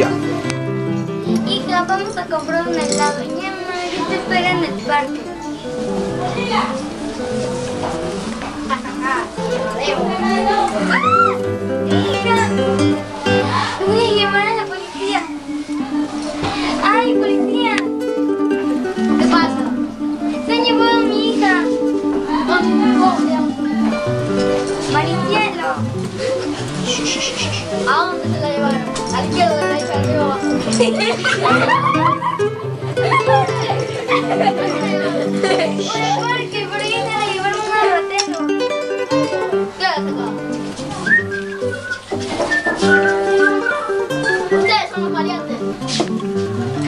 Ya. Hija, vamos a comprar un helado. Ya, mamá, yo te espero en el parque. ¡Ah! ¡Hija! ¿A dónde se la llevaron? Al izquierdo, derecha, arriba, abajo. Por la a acá. Ustedes son los variantes.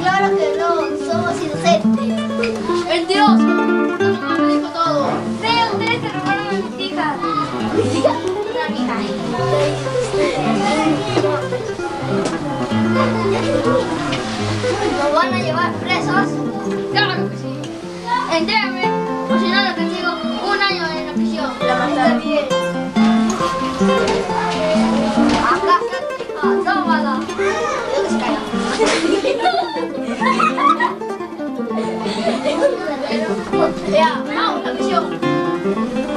Claro que no, somos inocentes. Prisión.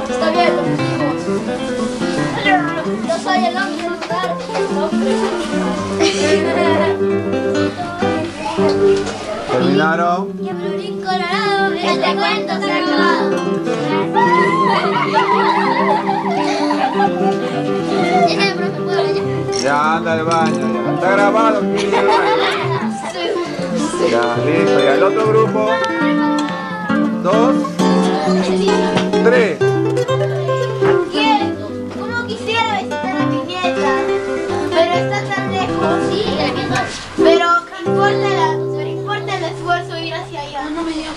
Está bien, lo pusimos. Yo soy el hombre. ¿Terminaron? Y Florín Colorado, este cuento se ha acabado. Ya? Ya anda al baño, ya. Está grabado. Ya, listo. Y al otro grupo. Dos, tres. Uno quisiera visitar a mi nieta, pero está tan lejos. Sí, Pero importa, la, pero importa el esfuerzo de ir hacia allá. No, me dio.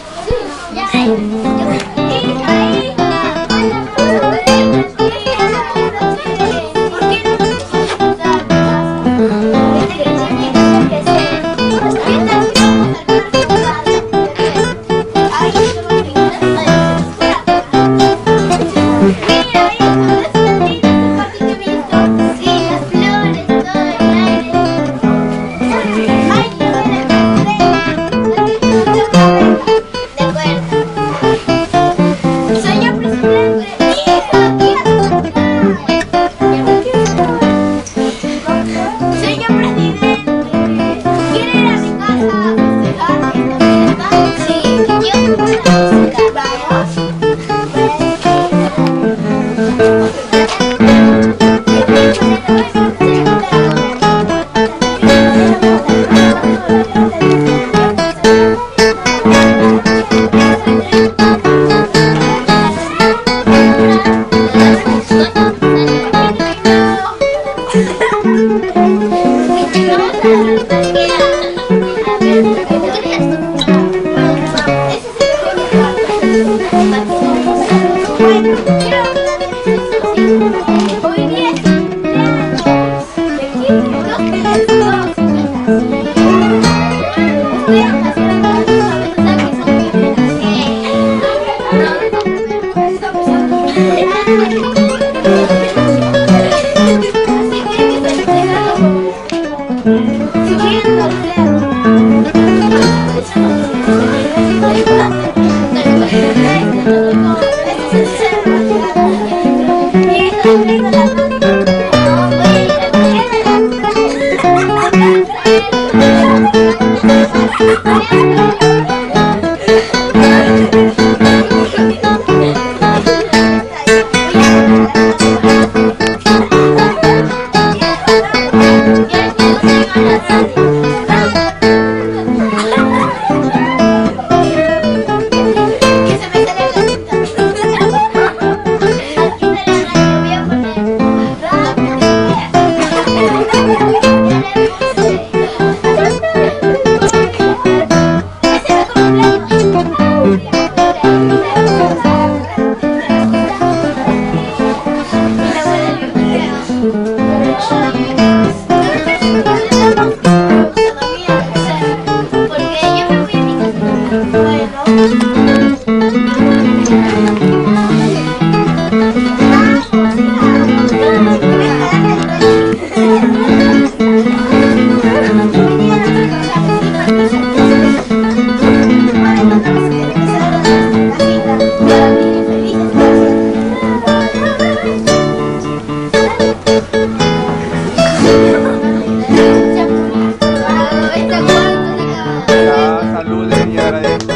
salude, mi agradezco.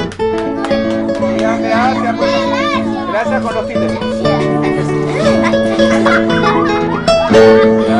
Muchas gracias, pues, gracias con los títeres.